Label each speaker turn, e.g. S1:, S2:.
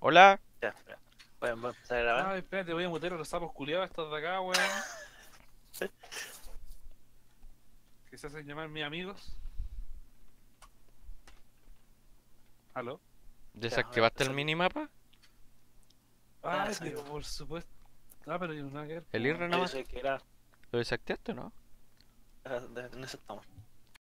S1: Hola.
S2: Ya, espera. Voy a empezar a grabar.
S3: Ay, espérate, voy a meter a los sapos culiados estos de acá, weón. que se hacen llamar mis amigos. ¿Aló?
S1: ¿Desactivaste el minimapa?
S2: Ah,
S3: Ay,
S2: sí.
S3: pero por supuesto. Ah, pero yo no nada que ver.
S1: El
S3: po,
S2: No, sé que era.
S1: ¿Lo desactivaste o no?
S2: ah, de- En eso estamos.